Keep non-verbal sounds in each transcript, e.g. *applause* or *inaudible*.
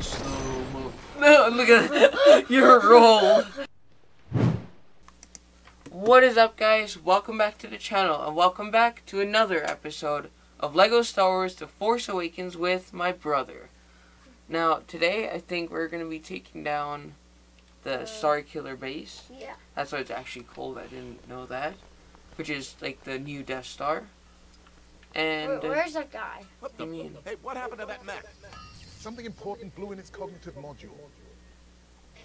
Slow mo. No, look at that. *laughs* Your roll. What is up, guys? Welcome back to the channel, and welcome back to another episode of LEGO Star Wars The Force Awakens with my brother. Now, today I think we're going to be taking down the Starkiller base. Yeah. That's what it's actually called. I didn't know that. Which is like the new Death Star. And Where, uh, where's that guy? what do you mean? Hey, what happened to that mech? Something important blew in its cognitive module.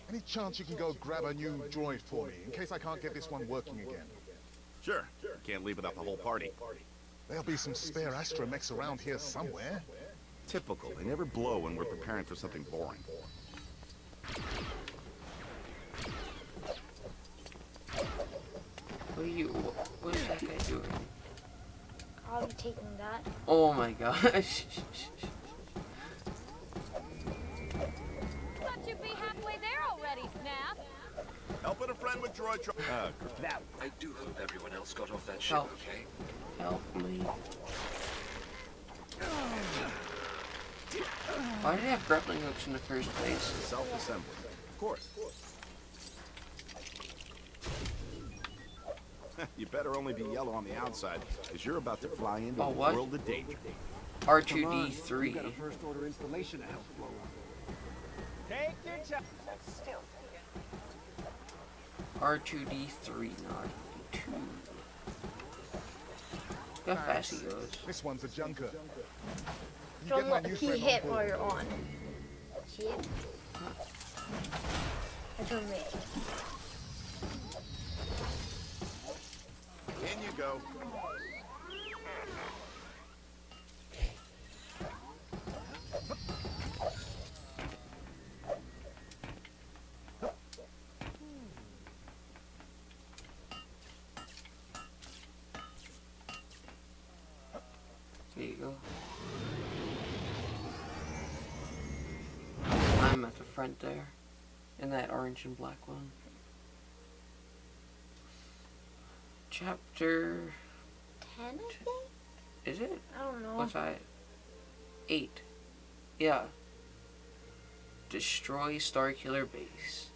Any chance you can go grab a new droid for me, in case I can't get this one working again? Sure. Can't leave without the whole party. There'll be some spare astromechs around here somewhere. Typical. They never blow when we're preparing for something boring. What are you? What is that guy doing? I'll be taking that. Oh my gosh. *laughs* Helping a friend with droid trouble. Uh, I do hope everyone else got off that ship, Help. okay? Help me. Why did I have grappling hooks in the first place? Self-assembly. Of course. *laughs* you better only be yellow on the outside, because you're about to fly into oh, a world of danger. R2D3. Take your time. Still R2D392. Look how fast he goes. This one's a junker. From what he hit while you're on. See it? That's what made. In you go. Front there. In that orange and black one. Chapter. Ten, I think? Is it? I don't know. What's that? Eight. Yeah. Destroy Starkiller Base.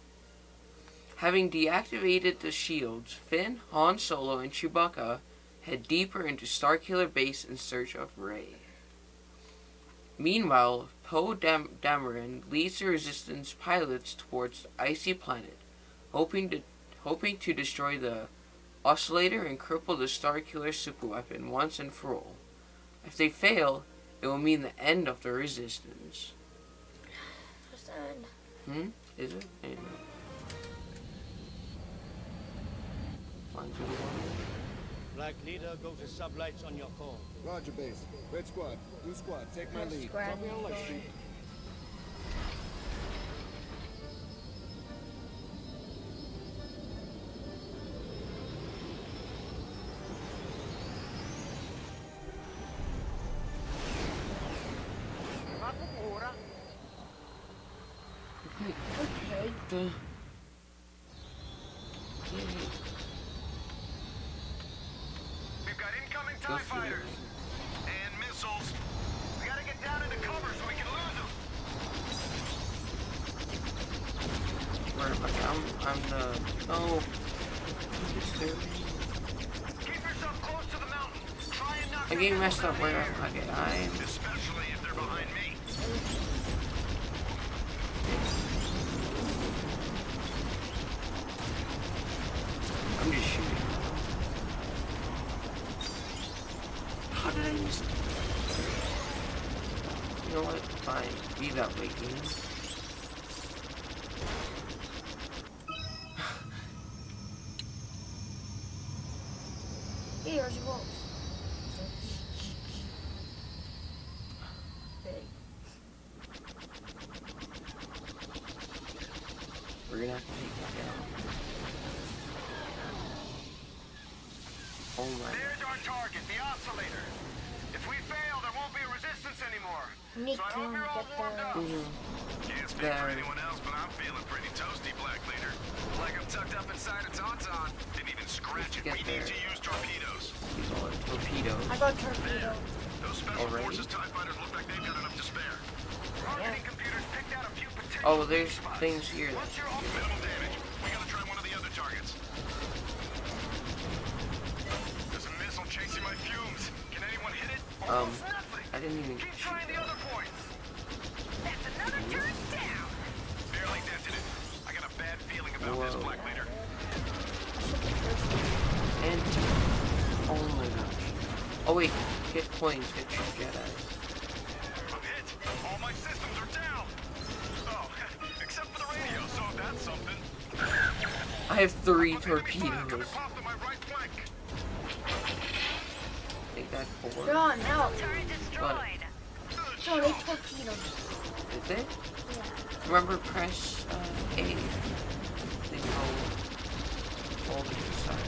Having deactivated the shields, Finn, Han Solo, and Chewbacca head deeper into Starkiller Base in search of Rey. Meanwhile, Poe Dam- Dameron leads the Resistance pilots towards the icy planet, hoping to hoping to destroy the oscillator and cripple the Starkiller superweapon once and for all. If they fail, it will mean the end of the Resistance. End. Hmm? Is it? Know. Flying through the water. Black leader, go to sublights on your call. Roger base. Red squad. Blue squad. Take my Red lead. squad. Drop me on light street. Got incoming TIE fighters and missiles. We gotta get down into cover so we can lose them. Where am I? I'm, I'm the... Oh. Keep yourself close to the mountain. Try and knock I them get messed up where I'm... Okay, I am... Especially if they're behind me. I'm just shooting. How did I miss You know what? Fine. Be that *laughs* radio, so that's something. I have three Up enemy torpedoes. coming off to my right. Take that four. John, help. Turret destroyed. John, they torpedoed. Is it? Yeah. Remember, press uh, A. Then go hold it aside.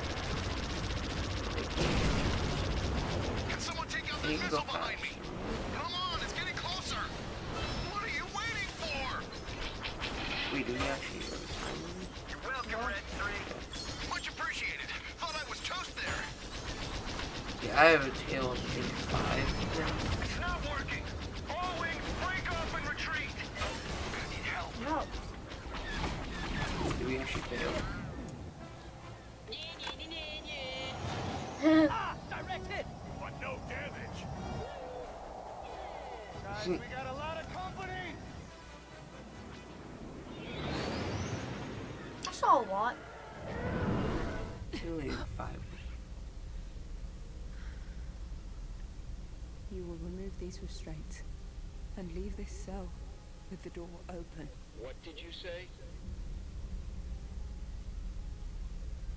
Can someone take out And that you can go missile behind fast. me? Come on, it's getting closer. What are you waiting for? Wait, do we actually go time limit? You're welcome, Red 3. Much appreciated. Thought I was toast there. Yeah, I have a tail of maybe five. now. It's not working. All wings, break off and retreat. I need help. Help. Do we actually fail? These restraints and leave this cell with the door open. What did you say?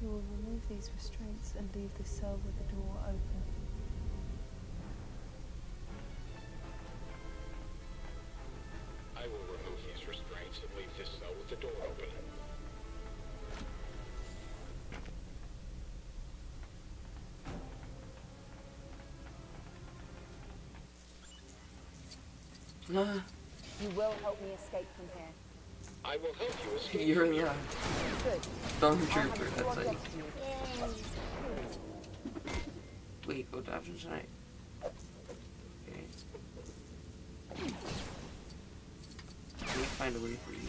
You will remove these restraints and leave this cell with the door open. Nah, You will help me escape from here. I will help you escape. you're from the here. Good. stormtrooper. That's like. Yay. Wait, go dive tonight. Okay. Let me find a way for you.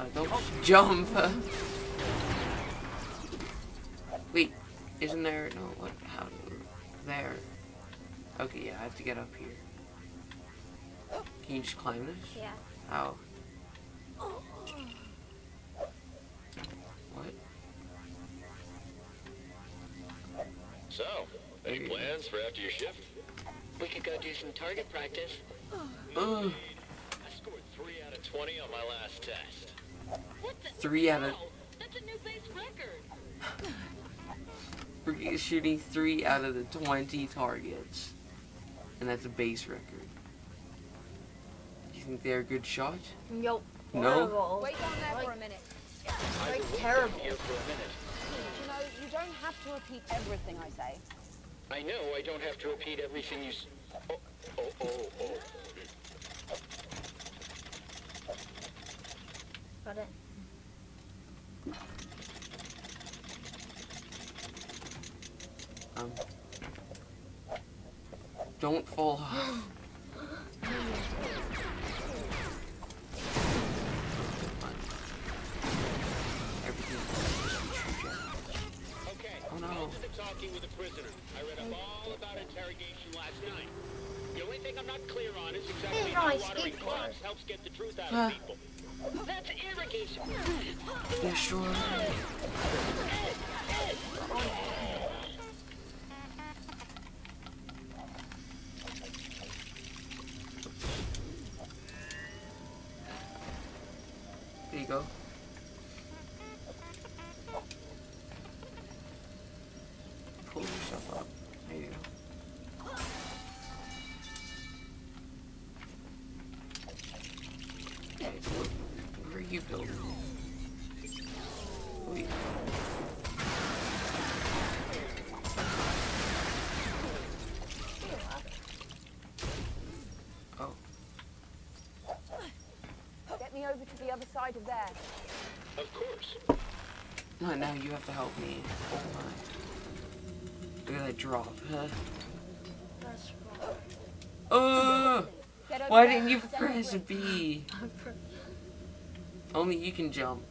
Uh, don't jump! *laughs* Wait, isn't there no what? How? There. Okay, yeah, I have to get up here. Can you just climb this? Yeah. How? Uh-uh. What? So, any There plans for after your shift? We could go do some target practice. Ugh. I scored 3 out of 20 on my last test. What the? Three out of Wow, That's a new base record. We're shooting three out of the 20 targets. And that's a base record. Do you think they're a good shot? Nope. No? Wait down there for a minute. I Like terrible. here for a minute. You know, you don't have to repeat everything I say. I know I don't have to repeat everything you s- Oh, oh, oh, oh. Got it. Um. Don't fall off. *gasps* *gasps* No. on talking with the prisoner. I read up all about interrogation last night. The only thing I'm not clear on is exactly Hey, how nice watering skateboard. clouds helps get the truth out Ah. of people. That's irrigation. Yeah, sure. Other side of there. Of course. no, now you have to help me. Oh my. Look at that drop, huh? That's wrong. Oh! Get Why didn't you press B? *laughs* Only you can jump.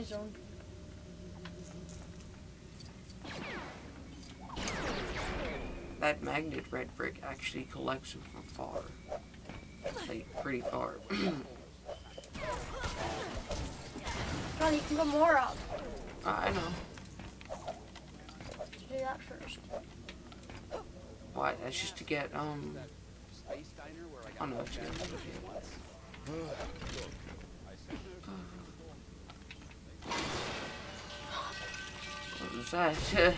His own. That magnet red brick actually collects them from far. Like, pretty far. *clears throat* John, you can go more up. I know. Do that first. Why? That's just to get, um... Space diner where I *sighs* *sighs* I that? *laughs*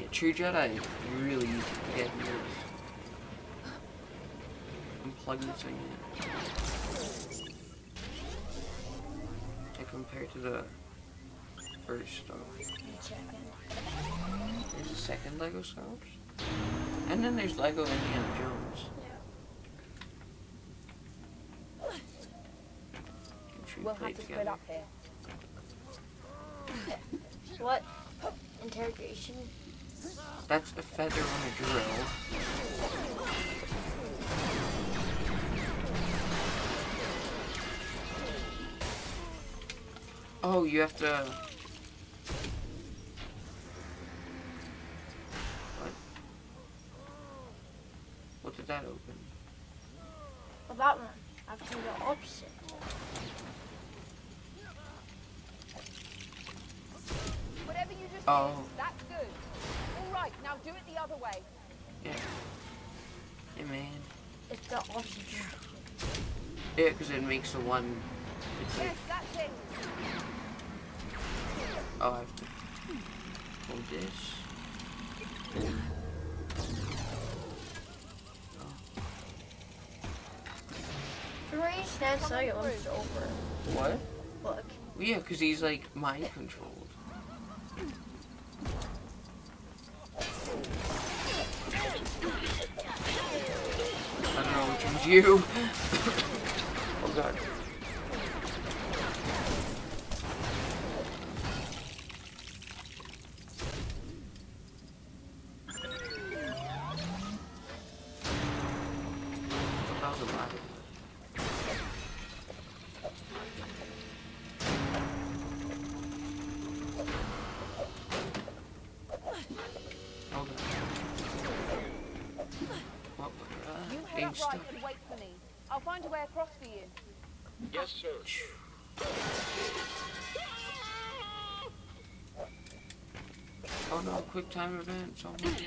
yeah, True Jedi really easy to get nervous. Unplug this thing in. And compared to the first, uh, there's a second Lego Star Wars. And then there's Lego Indiana Jones. We'll have to split together. up here. What? Interrogation? That's a feather on a drill. Oh, you have to. What? What did that open? Well, that one. I have to do the opposite. Whatever you just Oh. did, that's good. All right, now do it the other way. Yeah. Hey man. It's the opposite. Yeah, because makes one. Yes, that's it. oh, I have to hold this. Three stands silence over. What? Look. Yeah, because he's like mind controlled. I don't know which one's you. Time events. Oh my gosh.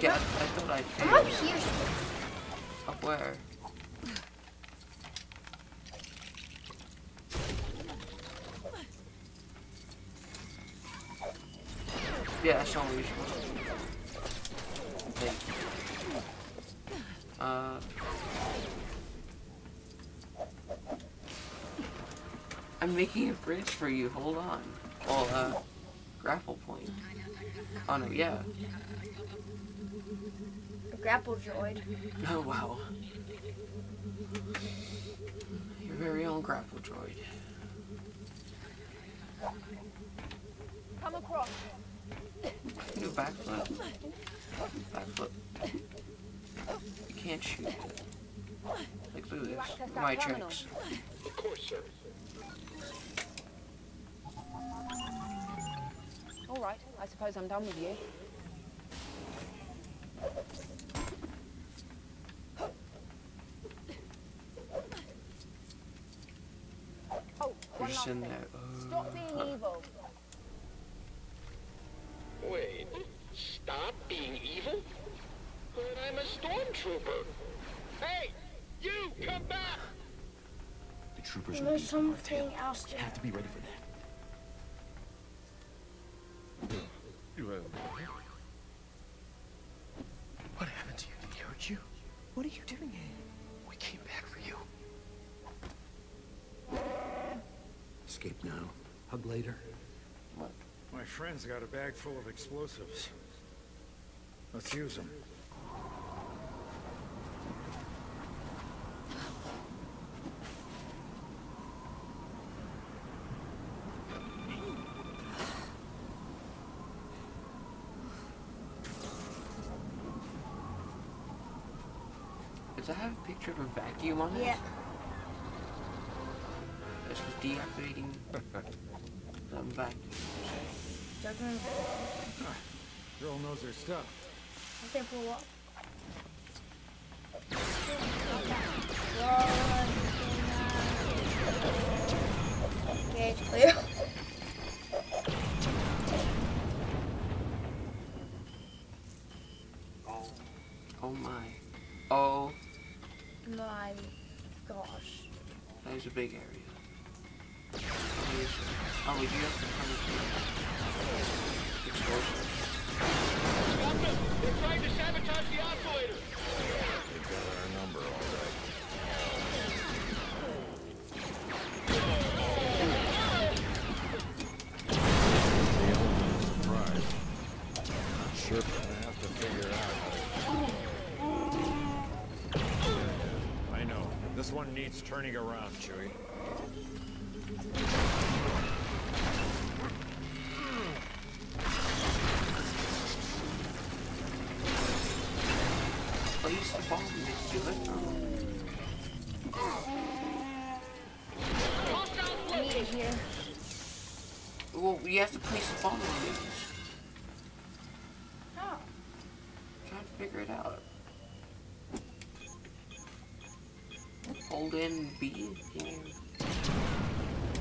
Yeah, I, I thought I I'm up here. Up where? Yeah, that's all we're supposed to do. Like, uh... I'm making a bridge for you, hold on. Well, uh, grapple point. Oh no, yeah. A grapple droid. Oh wow. Your very own grapple droid. Come across. Do a backflip. Backflip. You can't shoot. Like, look at You this. access that My tricks. I suppose I'm done with you. Oh, You're one just last in thing. there. Stop being evil. Wait. Stop being evil? But I'm a stormtrooper. Hey! You! Come back! The troopers There's something else to have to be ready for that. My friend's got a bag full of explosives. Let's use them. Does that have a picture of a vacuum on it? Yeah. Knows her stuff. I can pull. This one needs turning around, Chewie. Place the bomb next to it. Need it here. Well, you have to place the bomb on these. Oh. Trying to figure it out. Hold in B. Can you,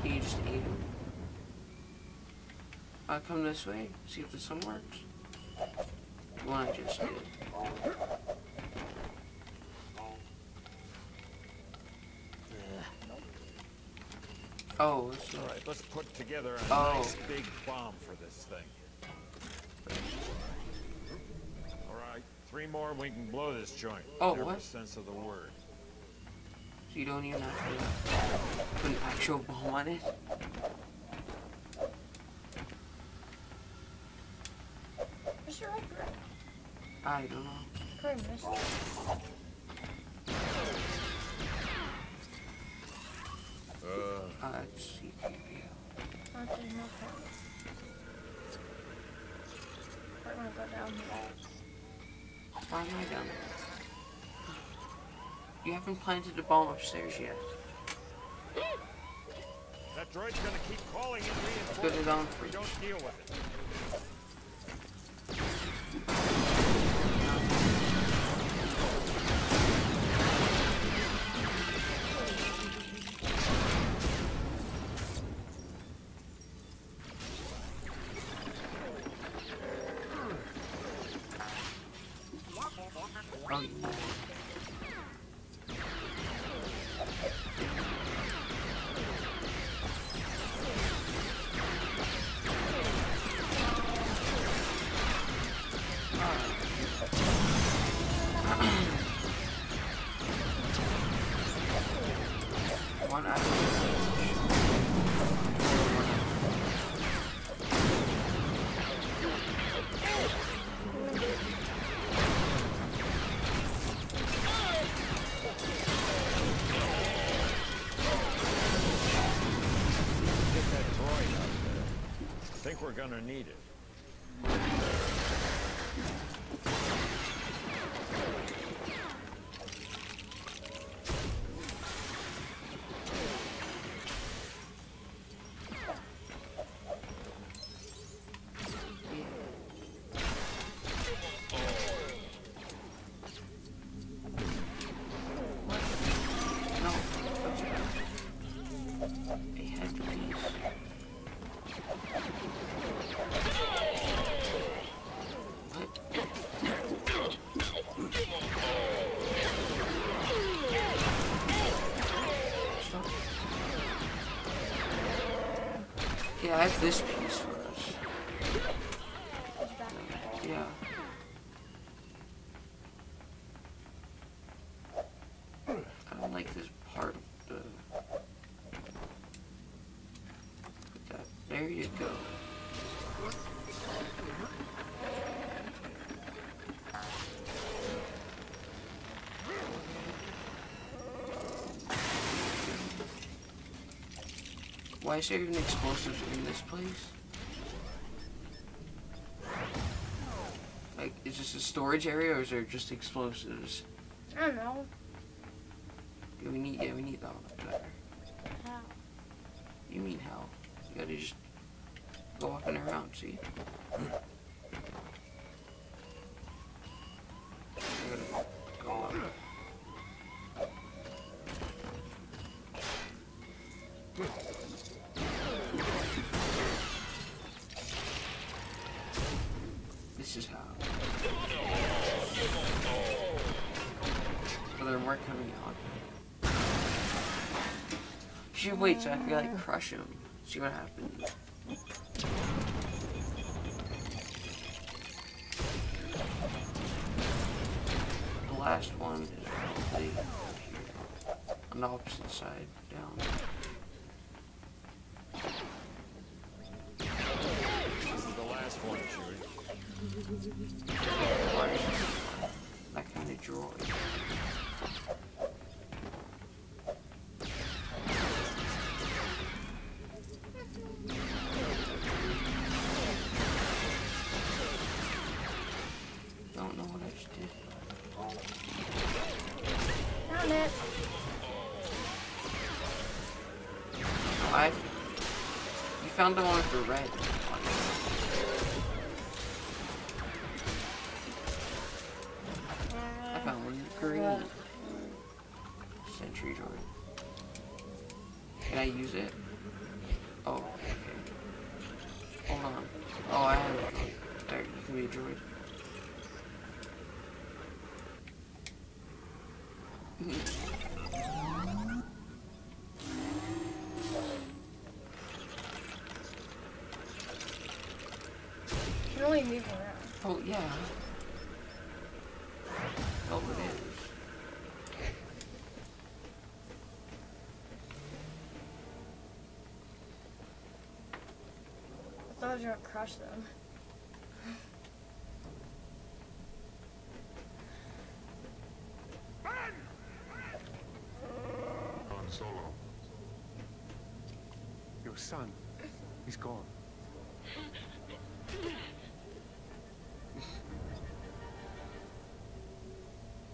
can you just aim? I come this way. See if this one works. The one I just did. Oh, it's All right, let's put together a Oh. nice big bomb for this thing. All right, three more and we can blow this joint. Oh, Every what? sense of the word. So you don't even have to put an actual bomb on it? What's your record? I don't know. Curry missed it. Uh, let's see. Aren't there no currents? We're gonna go down there. Why am I down You haven't planted the bomb upstairs yet. That droid's gonna keep calling in Put it on if we don't deal with it. I have this piece for us. Yeah. I don't like this part. Uh, there you go. Why is there even explosives in this place? Like, is this a storage area or is there just explosives? I don't know. Yeah, we need, yeah, we need that there. How? You mean how? You gotta just go up and around, see? I gotta go up. This is how. Oh, there are more coming out. Wait so I can like crush him. See what happens. Found it. I. You found the one with the red. I thought I was gonna crush them. Han Solo. Your son, he's gone.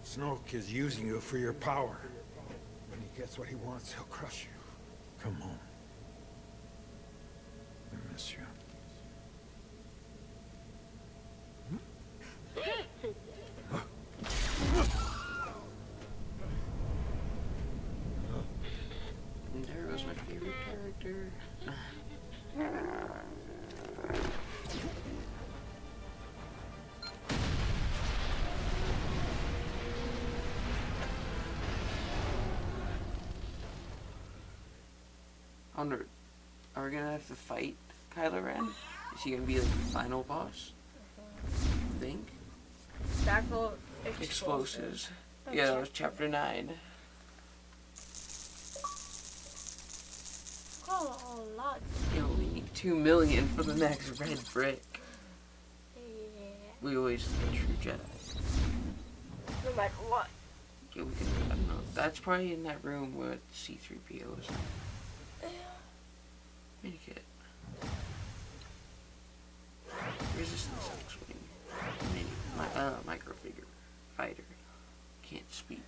Snoke is using you for your power. When he gets what he wants, he'll crush you. Come home. I wonder, are we gonna have to fight Kylo Ren? Is he gonna be like the final boss? think? Stack full Explosives. Okay. Yeah, that was chapter 9. Oh, a lot. Yo, we need 2 million for the next red brick. Yeah. We always the true Jedi. No matter what. Yeah, we can, I don't know. That's probably in that room with C3PO is. Minikit. Resistance X-Wing. Mini, my, uh, microfigure. Fighter. Can't speak.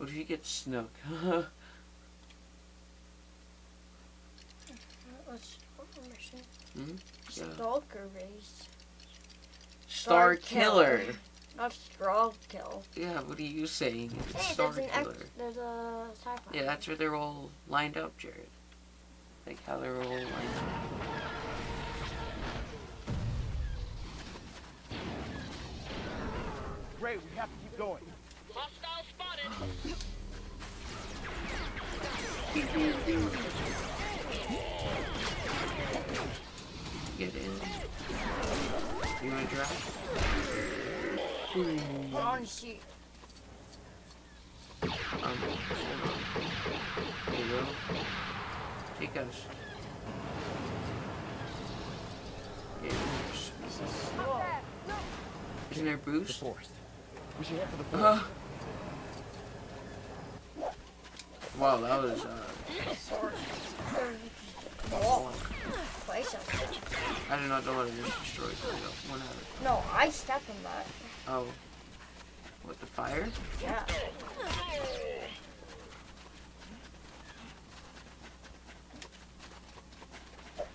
What if you get Snook? *laughs* Let's mission. Hmm? Yeah. Stalker race. Star Star Killer. Killer. Not straw kill. Yeah, what are you saying? It's Hey, Star there's an Killer. There's a sci-fi. Yeah, that's where they're all lined up, Jared. Like how they're all lined up. Rey, we have to keep going. Hostile spotted. Get in. You wanna drive? We're on sheet. Um, hold on. There you go. Take us. Yeah, there's- Whoa. Isn't there boost? forest. We should head for the Uh, wow, that was uh, Sorry. Whoa. I did not know what it just destroyed. No, one happened. No, I stepped on that. Oh, what the fire? Yeah.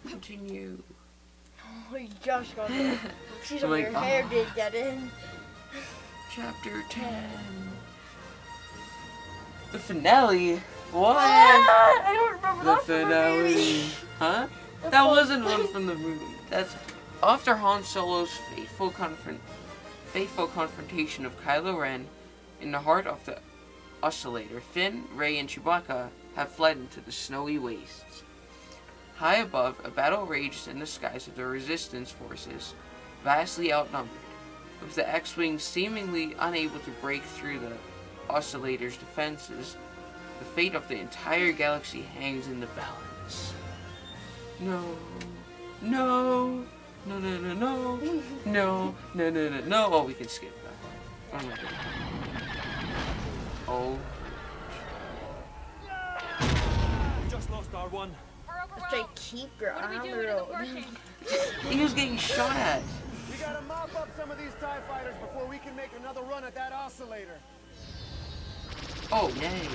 Continue. *gasps* Oh, you just got there. *laughs* She's over Like, your hair ah. did get in. Chapter ten. The finale. What? Ah, I don't remember the that from the movie. finale. Huh? The That wasn't one from the movie. That's after Han Solo's fateful confront, confrontation of Kylo Ren in the heart of the oscillator. Finn, Rey, and Chewbacca have fled into the snowy wastes. High above, a battle rages in the skies of the Resistance forces, vastly outnumbered. With the X-wing seemingly unable to break through the oscillator's defenses, the fate of the entire galaxy hangs in the balance. No. No. No, no, no, no. No, no, no, no, no. Oh, we can skip that. Oh my god. Oh. We just lost our one. Straight keep your What do we eye on the road. *laughs* He was getting shot at. We gotta mop up some of these TIE fighters before we can make another run at that oscillator. Oh, yay.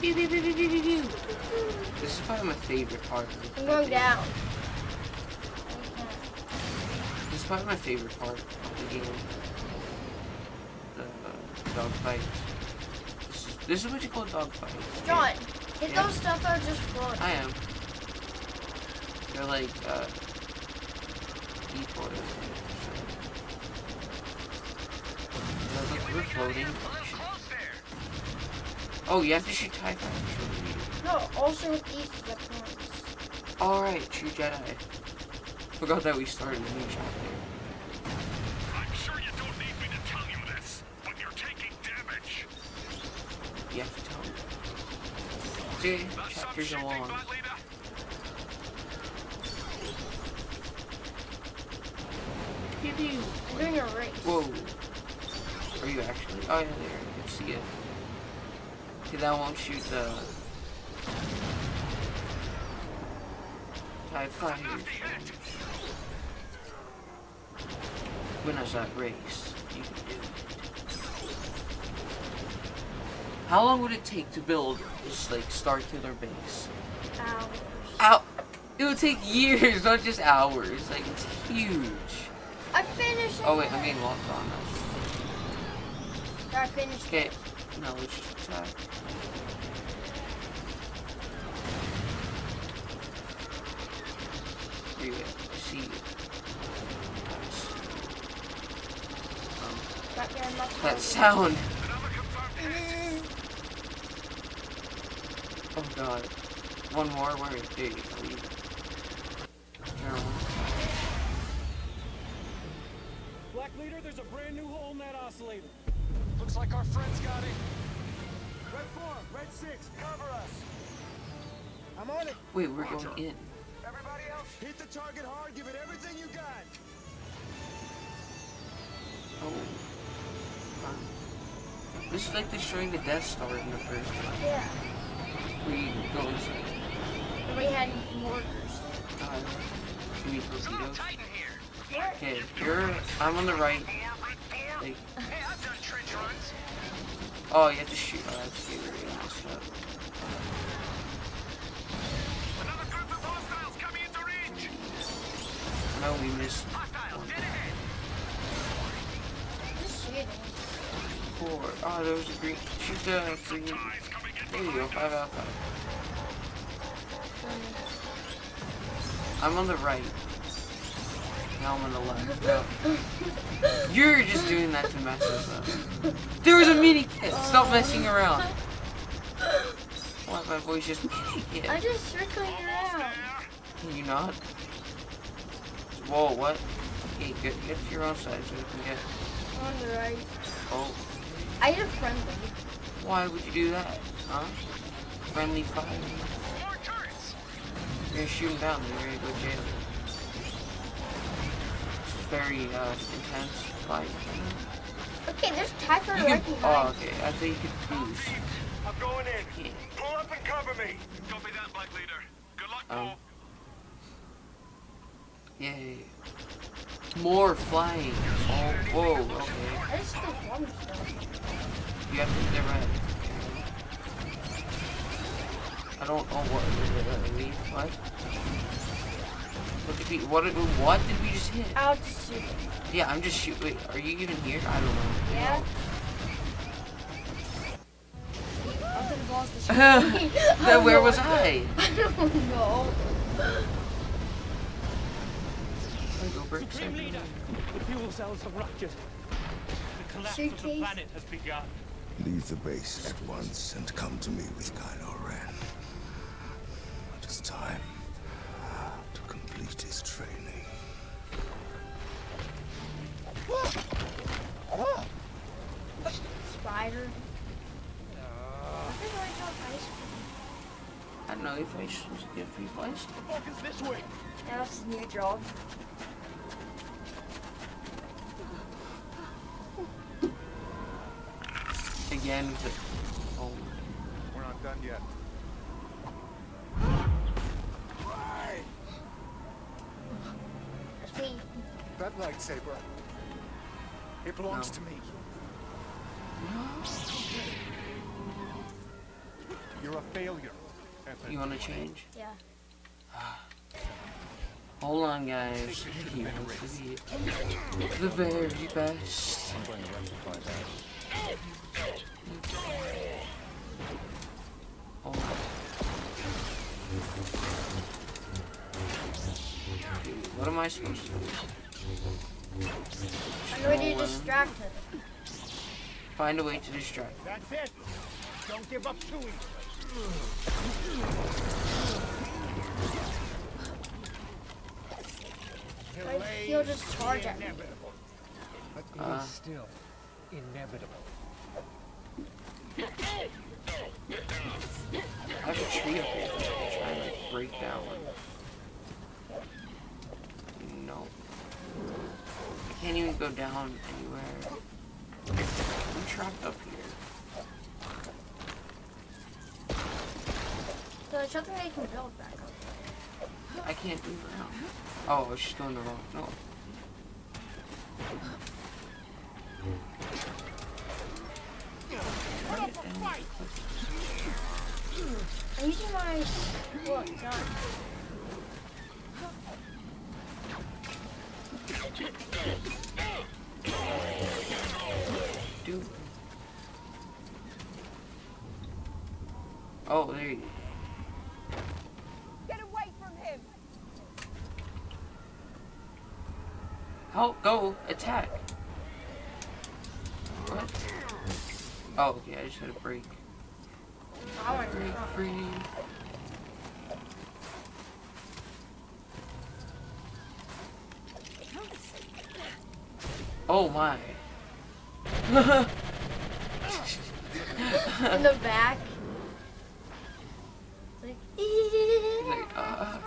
Pew, pew, pew, pew, pew, pew, pew. This is probably my favorite part of the I'm going down. Probably my favorite part of the game. The uh, dogfight. This is, this is what you call a dogfight. John, hit Yeah. those stuff are just floating. I am. They're like, uh, decoys. Yeah, look, we're floating. Oh, you have to shoot TIE fighters. No, also hit these points. Alright, true Jedi. Forgot that we started a new chapter. I'm sure you don't need me to tell you this, but you're taking damage. You have to tell me. See, chapters are long. Pew pew. I'm doing a race. Whoa. Are you actually? Oh yeah, there. You can see it. See, that won't shoot the TIE fighters. Win us that race. You can do it. How long would it take to build this like Starkiller base? Hours. Out. It would take years, not just hours. Like it's huge. I finished. Oh wait, I'm being locked on. I finished. Okay, now let's just attack. Here you go. I see you. Um, Got me on my that sound. Oh god. One more. Where is there you go. You- Turn around. Black Leader, there's a brand new hole in that oscillator. Looks like our friends got it. Red 4, Red 6, cover us. I'm on it. Wait, we're going in. Everybody else, hit the target hard, give it everything you got. Oh. Fun. This is like destroying the Death Star in the first one. Yeah. We go inside. And we had mortars. Uh, give me torpedoes. Okay, you're. I'm on the right. Like, Hey, I've done trench runs. oh, you have to shoot. Oh, that's really messed up. Another group of hostiles coming into range. No, we missed four. Oh, there was a green. Shoot the green. There you go. Five out of five. I'm on the right. Now I'm on the left. No. You're just doing that to mess us up. There was a mini kit. Stop messing around. Why my voice just mini kit? I'm just circling around. Can you not? Whoa, what? Hey, get, get to your own side so we can get. On the right. Oh, I hit a friendly. why would you do that? Huh? Friendly fire. You're gonna shoot him down, then you're gonna go jail. It's very uh, intense fight. Okay, there's Tiger You right can. behind. Oh, okay. I thought you could boost. I'm going in. Yeah. Pull up and cover me. Copy that, Black Leader. Good luck, Um. Paul. Yay. More flying. Oh, whoa. Okay. I just did one stuff. You have to the red. I don't know what. Wait, what? What did we? What did? What did we just hit? I'll just shoot it. Yeah, I'm just shoot. Wait, are you even here? I don't know. Yeah. After the balls to shoot me. I then where was I? *laughs* I don't know. I Supreme something. Leader, the fuel cells have ruptured. The collapse of the Suitcase? planet has begun. Leave the base at once and come to me with Kylo Ren. It is time to complete his training. Spider. I think I got ice cream. I don't know if I should get free place. Focus this way. That's his new job. Again with. Oh. We're not done yet. That's me. That lightsaber. It belongs No. to me. No. You're a failure. You wanna change? Yeah. *sighs* Hold on, guys. He wants to be the very best. What am I supposed to do? I'm ready to distract him. Find a way to distract. That's it. Don't give up too easily. Right, He'll just charge at me. But it Uh. is still inevitable. I have a tree up here. I'm trying to like, break that one. No. I can't even go down anywhere. I'm trapped up here. So there's something they can build back up. I can't move around. Oh, I was just going the wrong. No. I'm using my what gun. Go, attack. What? Oh, okay, I just had a break. I want to Break free. Oh my. *laughs* in the back. Like, Like, uh,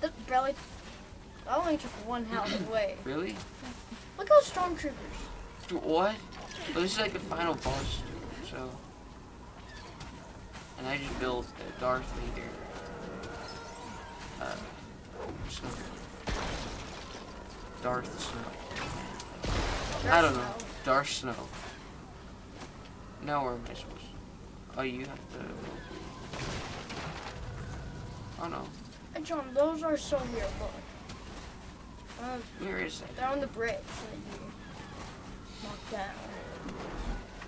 the belly. Only took one health *clears throat* away. really? Look how stormtroopers. What? Well, this is like the final boss, so. And I just built the Darth Vader. Uh, Snow. Darth Snow. I don't know. Darth Snow. Now where am I supposed to? Oh, you have to. Oh no. Hey John, those are so weird. Look. Uh, Where is that? they're on the bridge that you knocked down.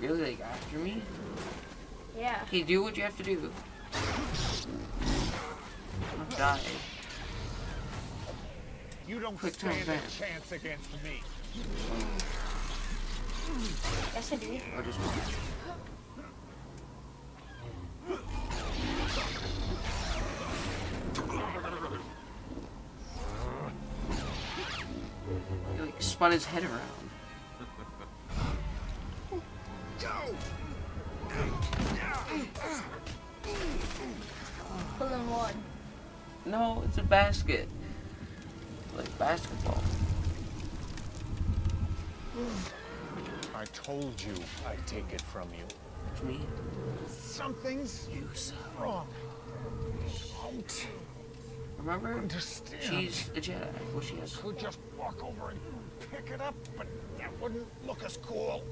Really? Like after me? Yeah. Okay, do what you have to do. Don't die. You don't Quick stand a chance against me. Yes, I do. Spun his head around. Pull in one. No, it's a basket. Like basketball. I told you I'd take it from you. It's me. Something's wrong. Don't Remember? understand. She's a Jedi. Well, she has. Could just walk over and pick it up, but that wouldn't look as cool.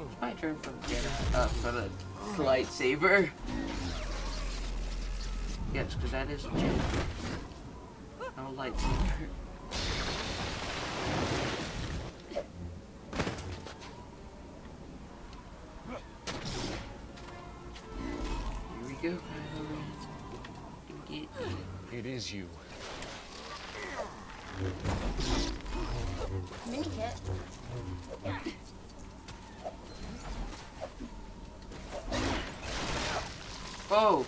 It's my turn for. Uh, for the lightsaber. Yes, because that is a. No lightsaber. Go, Kylo Ren. Get It is you. Mini kit. Oh,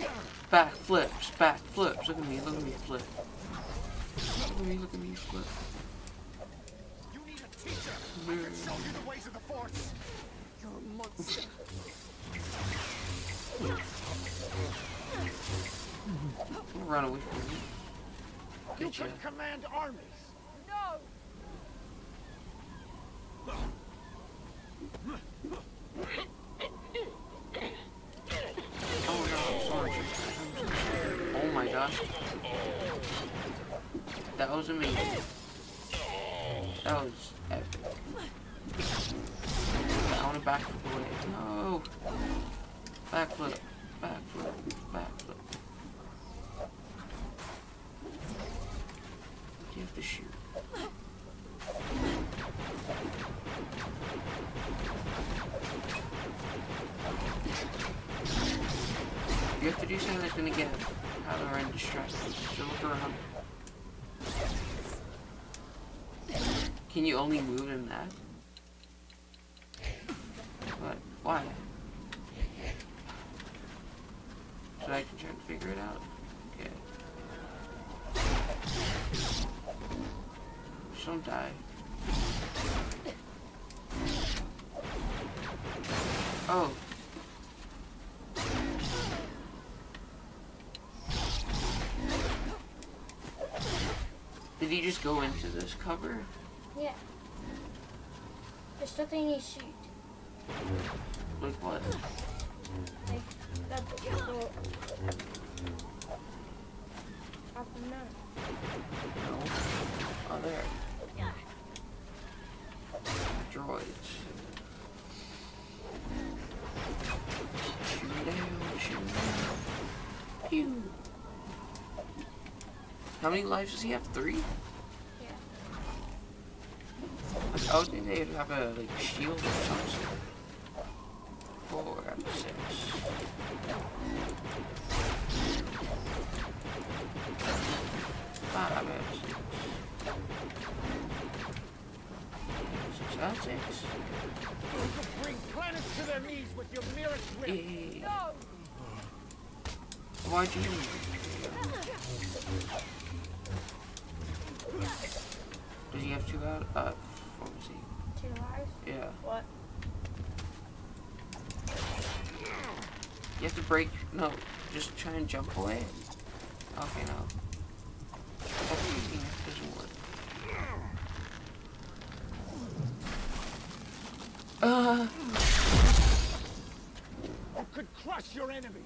back flips, back flips. Look at me, look at me flip. Look at me, look at me flip. You need a teacher. I can show you the ways of the Force. You're a monster. *laughs* Run away from me. You Get ya. can command armies. No! Oh no, sorry. Oh my gosh. That was amazing. That was epic. I want to backflip away. No! Backflip. Backflip. That's gonna get Kylo Ren distracted. So look around. Can you only move in that? Did he just go into this cover? Yeah. There's something you shoot. Like what? Like that little down. No. Oh, there. Droids. Shoot down, shoot down. Pew. How many lives does he have? Three? Yeah. I would think they'd have a like shield or something. Four out of six. Five out of six. Six out of six. Bring planets to their knees with your merest whip. Yeah. No! Why'd you Does he have two out? Uh, what was he? Two lives? Yeah. What? You have to break. No, just try and jump away. Okay, no. Hopefully it doesn't work. Uh, You could crush your enemies.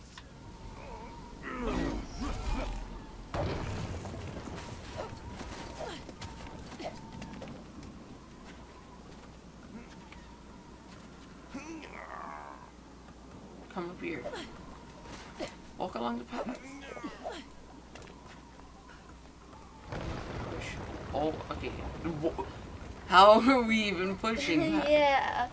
come up here. Walk along the path. Push. Oh, okay. Wha- How are we even pushing *laughs* that? yeah.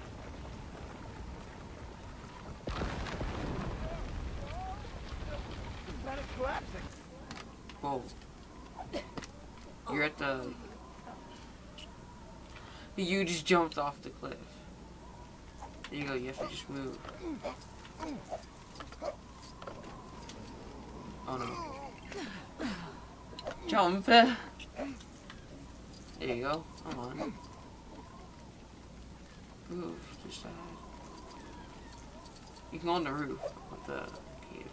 Whoa. You're at the. You just jumped off the cliff. There you go, you have to just move. Oh no. Jump! *laughs* There you go, come on. Move to side. You can go on the roof with the cave.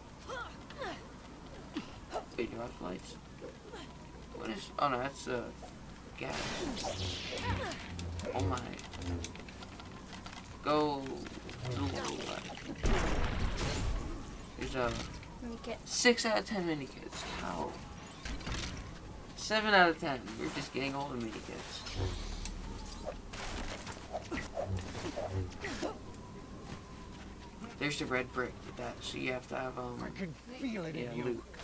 Wait, do you have lights? What is, oh no, that's the gas. Oh my. Go to the. There's uh, a six out of ten mini kits. How? Seven out of ten. We're just getting all the mini kits. There's the red brick with that, so you have to have um. I can feel it yeah, in you. Luke.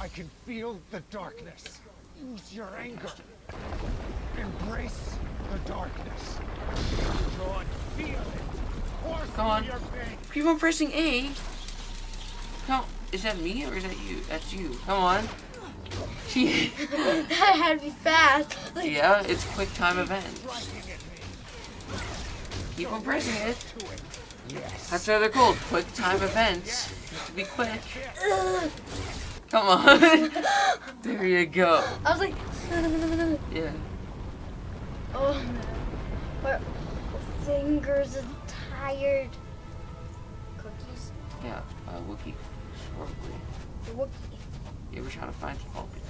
I can feel the darkness. Use your anger. Embrace the darkness. Draw it. Feel it. Force Come on. through your veins. Keep on pressing A. Come. Is that me or is that you? That's you. Come on. *laughs* *laughs* That had to be fast. yeah, it's quick time event. Keep on pressing it. Yes. That's why they're called quick time events. You have to be quick. Come on. *laughs* there you go. I was like, *laughs* Yeah. oh no. My fingers are tired. Cookies? Yeah. Uh, Wookie. Probably. The Wookiee. Yeah, we're trying to find the Falcon.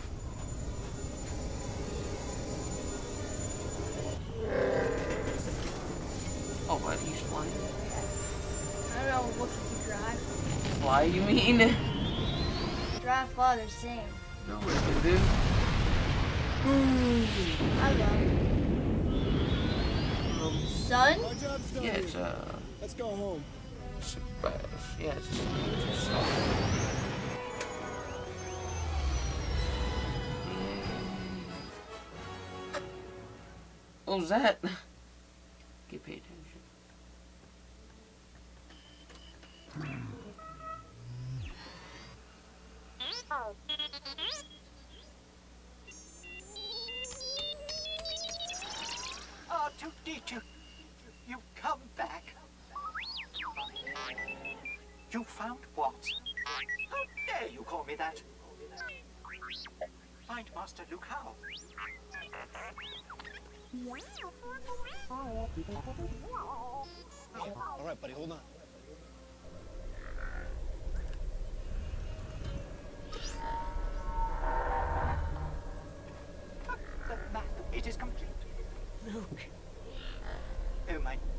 Fly, you mean? Drive, fly, they're same. No, what can do. I love Um, Sun? yeah, it's uh, Let's go home. it's, uh, yeah, it's, it's uh, What was that?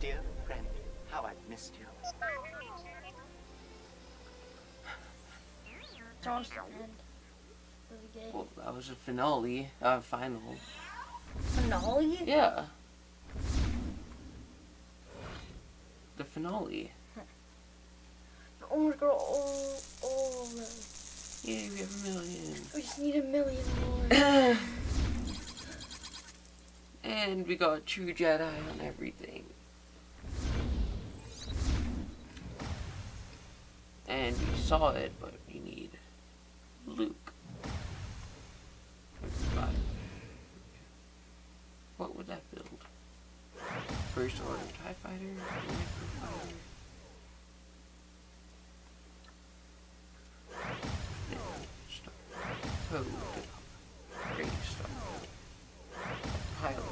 Dear friend, how I've missed you. It's almost the end. Really. Well, that was a finale, uh, final. Finale? Yeah. The finale. Oh my god, all, all of them. Yay, we have a million. We just need a million more. *coughs* And we got True Jedi on everything. And you saw it, but you need Luke. What would that build? First order TIE fighter? Then Star. Code. Great Star. Pilot.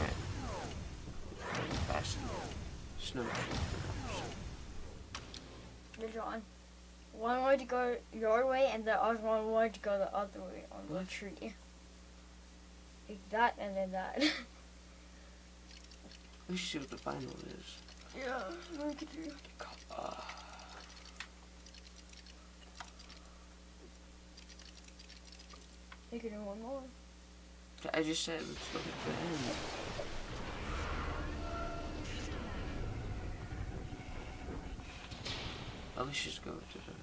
Red. Passenger. Snowtroopers. They're drawn. One wanted to go your way, and the other one wanted to go the other way on the tree. Like that, and then that. *laughs* We should see what the final is. yeah, we could do. Uh, We could do one more. I just said let's look at the end. Just go to the.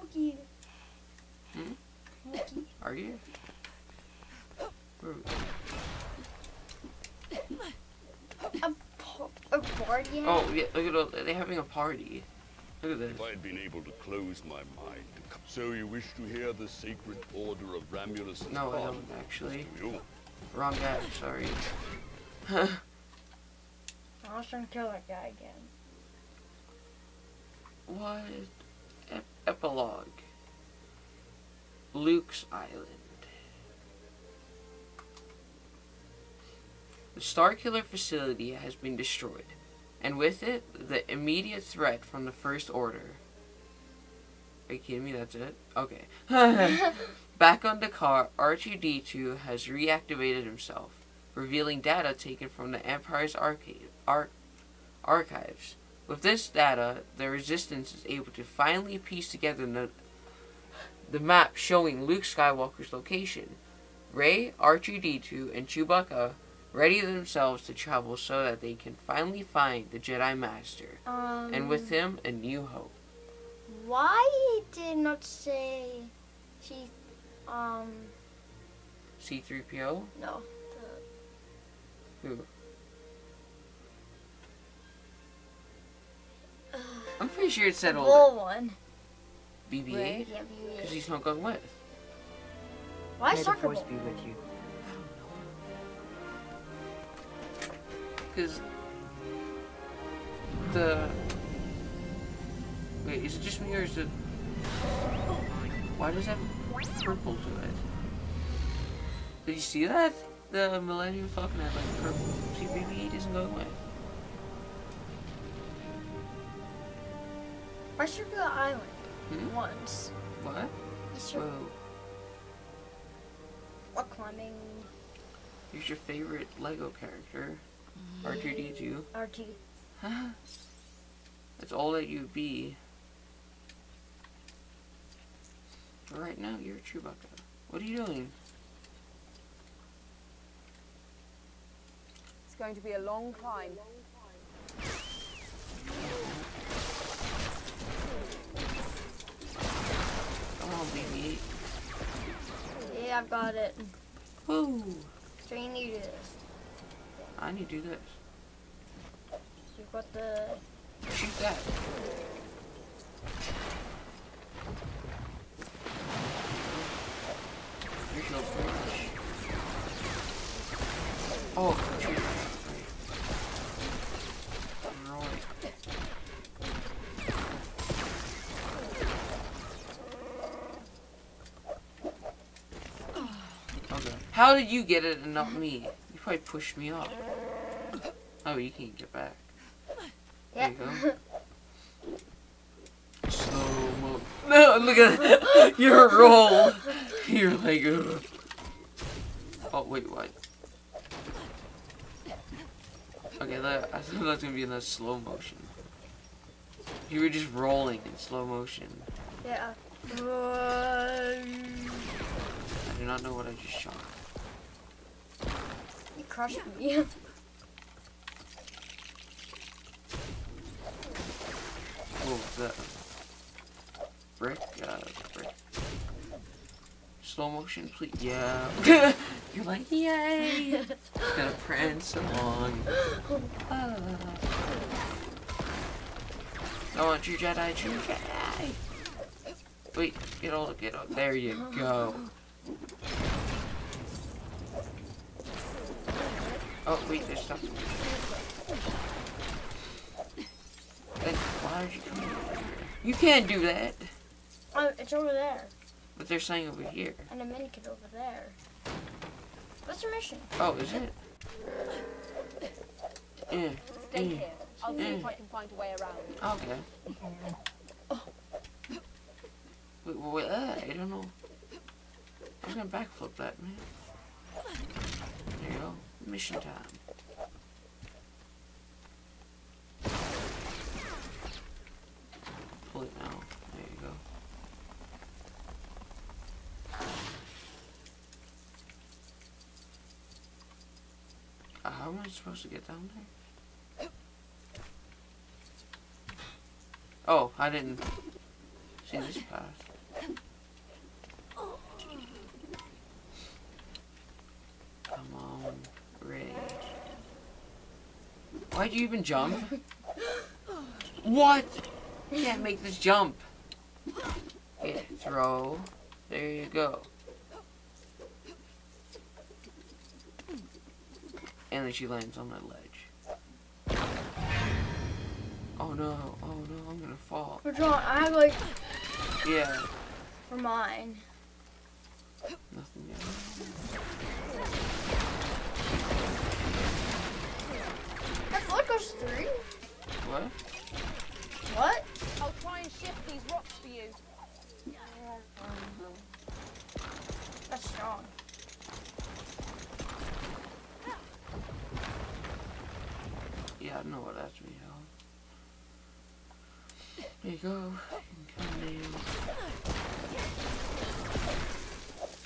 I'm Hmm? Wookie. Are you? Where are we? A, a party? Oh, yeah, look at all, they're having a party. Look at this. If I had been able to close my mind. So you wish to hear the sacred order of Ramulus and No, I Spartacus, don't actually. do you? Wrong guy, sorry. *laughs* I was trying to kill that guy again. What? Ep- epilogue. Luke's Island. The Starkiller facility has been destroyed, and with it, the immediate threat from the First Order. Are you kidding me? That's it? Okay. *laughs* Back on D'Qar, R2D2 has reactivated himself, revealing data taken from the Empire's archive, ar- archives. With this data, the Resistance is able to finally piece together the, the map showing Luke Skywalker's location. Rey, R2D2, and Chewbacca ready themselves to travel so that they can finally find the Jedi Master, Um, and with him, a new hope. Why did not say she, um, C3PO? no. Who? I'm pretty sure it said The all one. BB-8? Yeah, BB-8. Because he's not going with. Why May the soccer force ball? be with you. Because the wait, is it just me or is it? Why does it have purple to it? Did you see that? The Millennium Falcon had like purple. See, BB-8 isn't going with. Why the Island? Hmm? Once. What? Sure. Whoa. Rock climbing. Who's your favorite Lego character? R2D2. RT. *laughs* That's all that you be. But right now, you're a Chewbacca. What are you doing? It's going to be a long climb. I've got it. Woo! So you need this. I need to do this. You've got the. Shoot that. Here's your bridge. Oh, shoot. Right. Okay. How did you get it and not me? You probably pushed me off. Oh, you can't get back. There you go. Slow mo. No, *laughs* look at that. *laughs* Your roll. You're like. Ugh. Oh wait, what? Okay, that, I thought that was gonna be in a slow motion. You were just rolling in slow motion. Yeah. I do not know what I just shot. You crushed me. *laughs* What was that? Brick? Uh, brick. Slow motion, please. Yeah. *laughs* You're like, yay! Gonna prance along. Ah. *sighs* I want you Jedi, true Jedi. Wait, get all, get all. There you go. *gasps* *laughs* Oh wait, there's stuff. Then why did you come over here? You can't do that. Oh, it's over there. But they're saying over here. And a mini kid over there. What's your mission? Oh, is it? Eh, yeah. Stay yeah, here. I'll see if eh. I can find a way around. Okay. Wait, wait, wait, uh, I don't know. I was gonna backflip that, man. There you go. Mission time. Pull it now. There you go. Uh, how am I supposed to get down there? Oh, I didn't see this path. Come on, Rey. Why'd you even jump? What? You can't make this jump. Yeah, throw. There you go. And then she lands on that ledge. Oh no, oh no, I'm gonna fall. Which one? I have like Yeah, for mine. My foot goes three. What? What? I'll try and shift these rocks for you. That's strong. Yeah, I know what that's me how. There you go. Nails.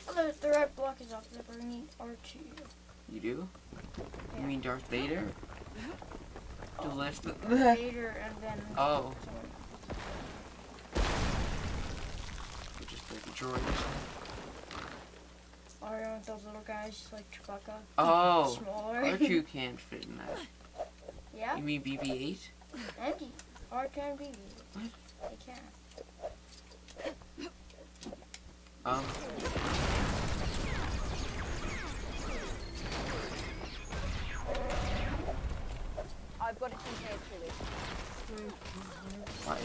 Oh, the, the red block is off the burning R2. You do? You mean Darth Vader? *laughs* To lift the. *laughs* And then. Oh. Just like a droid. Or one those little guys like Chewbacca. Oh. *laughs* Smaller. R2 can't fit in that. *laughs* yeah. You mean BB-8? And D. R2 and BB. What? They can. Um. Why?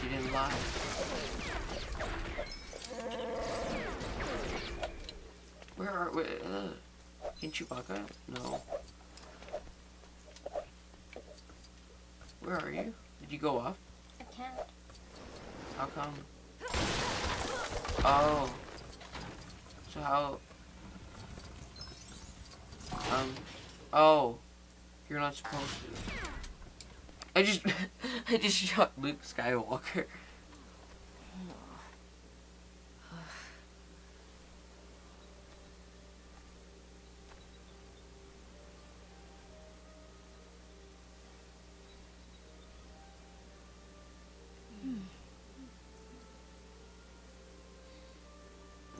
She didn't lie. Where are we? Uh, in Chewbacca? No. Where are you? Did you go up? I can't. How come? Oh. So how? Um. Oh. You're not supposed to. I just, *laughs* I just shot Luke Skywalker. *sighs*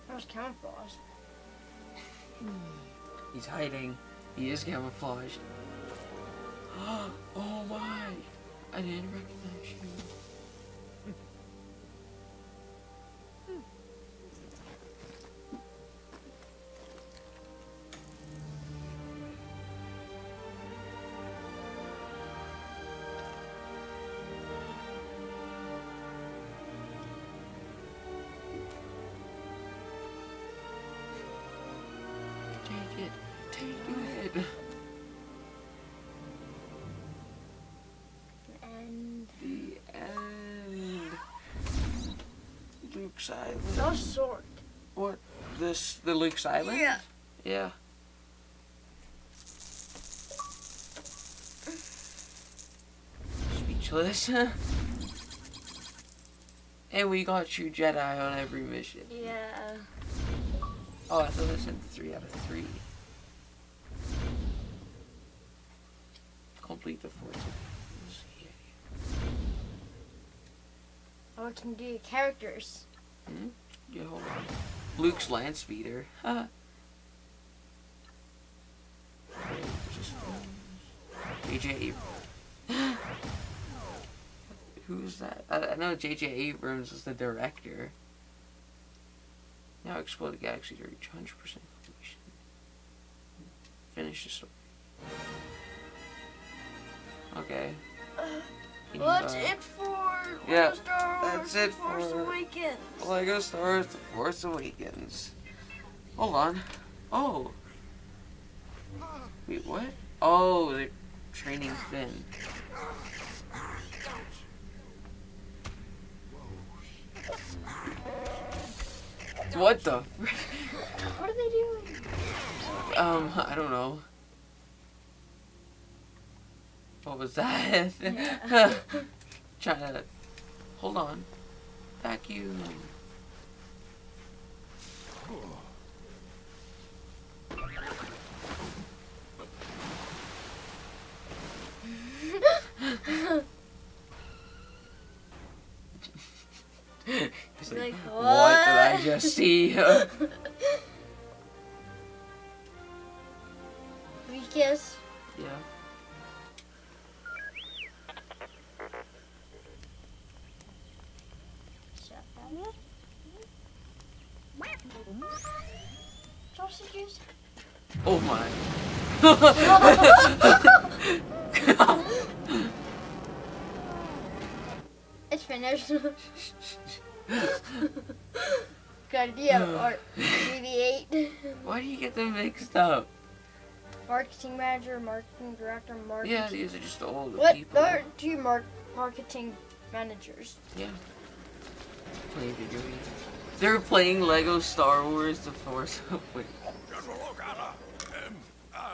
That was camouflage. He's hiding. He is camouflaged. *gasps* oh my! I didn't recognize you. Luke's Island. no sword. What? This the Luke's Island? Yeah. Yeah. Speechless. *laughs* and we got you Jedi on every mission. Yeah. Oh, I thought I said three out of three. Complete the fourth. Oh, I can do characters. Hmm? Yeah, hold on. Luke's land speeder. Huh. JJ Abrams. *gasps* Who's that? I, I know JJ Abrams is the director. Now explode the galaxy to reach 100% completion. Finish the story. Okay. Well, that's uh, it for yeah, Star Wars that's it Force for- Awakens. Lego Star Wars The Force Awakens. Hold on. Oh. Wait, what? Oh, they're training Finn. What the? What are they doing? Um, I don't know. What was that? *laughs* Yeah. Trying to. Hold on. Vacuum. *laughs* Like, Like, what did I just see? *laughs* Marketing marketing director, marketing. Yeah, these are just all the What? people. There are two mar- marketing managers. Yeah. Playing video games. They're playing Lego Star Wars The Force Awakens.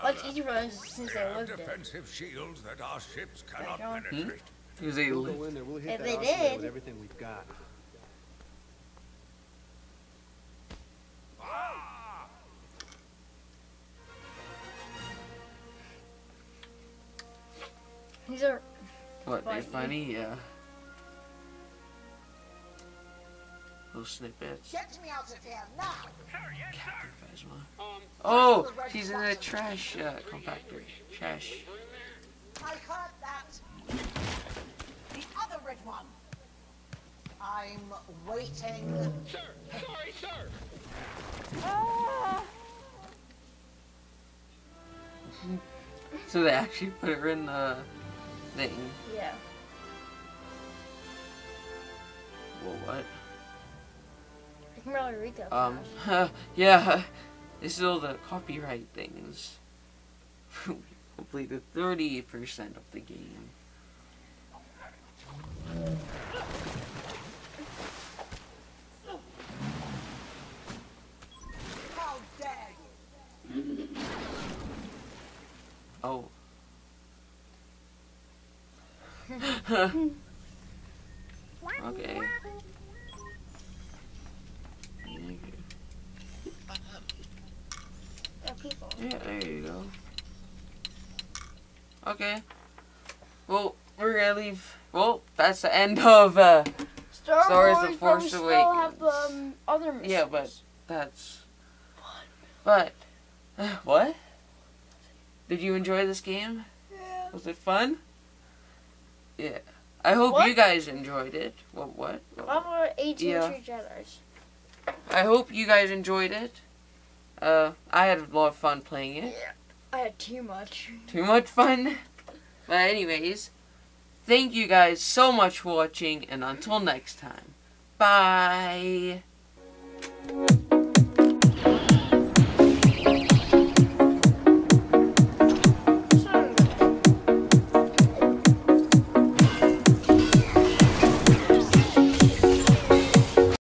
What's each of um, uh, since they lived there? defensive shields that our ships cannot hmm? penetrate. Because they We'll live. there. We'll hit If that they did- with everything we've got. Ah! These are What, they Funny. funny? Yeah. Little snippets. Get me out of here now! Captain Phasma. Oh, He's in a trash uh, compactor. Trash. I heard that. The other red one. I'm waiting. Sir, sorry, sir. *laughs* So they actually put her in the thing. yeah. Well, what? I can barely read that. Um, fast. *laughs* yeah, this is all the copyright things. we completed 30% of the game. How dare you! Oh. *laughs* okay. There are people. Yeah, there you go. Okay. Well, we're gonna leave. Well, that's the end of uh, Star, Star Wars The but Force we still have um, other missions. Yeah, but that's. But *sighs* what? Did you enjoy this game? Yeah. Was it fun? Yeah. I hope What? you guys enjoyed it. What? What? Level 18 Yeah. I hope you guys enjoyed it. Uh, I had a lot of fun playing it. Yeah, I had too much. Too much fun. But anyways, thank you guys so much for watching, and until next time, bye.